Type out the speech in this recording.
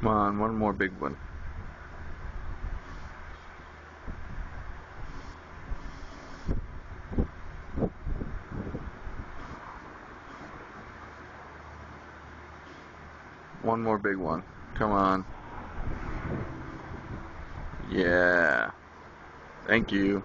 Come on, one more big one. One more big one. Come on. Yeah. Thank you.